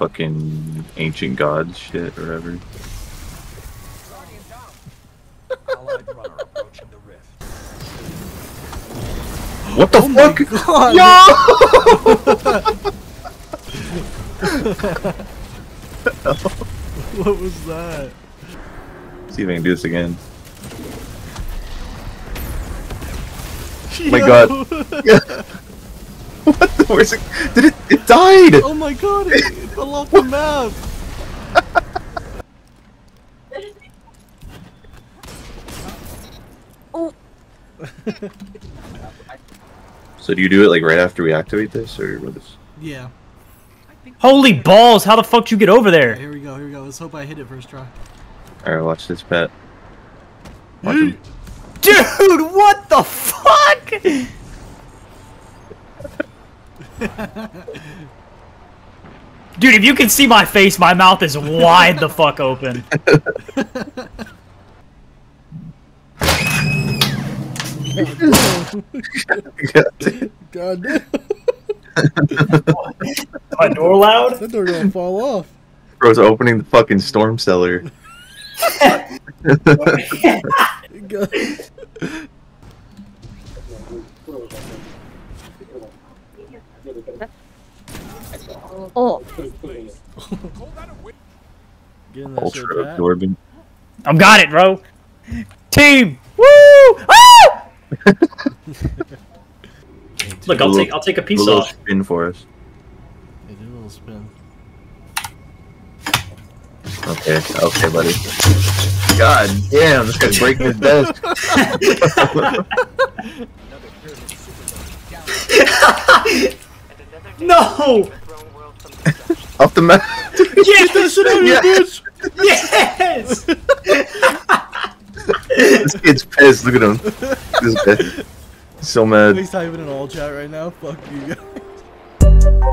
fucking ancient gods shit or whatever. Allied runner approaching the rift. What the Oh my god! what was that? See if I can do this again. Oh my God. What the? Where's it? Did it? It died! Oh my god! It, it fell off the map. oh. So do you do it like right after we activate this, or what is? Yeah. Holy balls! How the fuck did you get over there? Here we go. Here we go. Let's hope I hit it first try. All right, watch this pet. Watch him. Dude, what the fuck? Dude, if you can see my face, my mouth is wide the fuck open. God damn. my door loud? That door gonna fall off. Bro's opening the fucking storm cellar. Oh, Get in that shit, Ultra Pat. absorbent. I'm got it, bro. Team. Woo! Ah! Look, I'll take I'll take a Do a piece little off. spin for us. Hey, do a little spin. Okay, okay, buddy. God damn, this guy's breaking his desk. No! Off the map. Yes! Get shit out Yeah. bitch! Yes! this kid's pissed. Look at him. This guy. So mad. He's typing in all chat right now. Fuck you guys.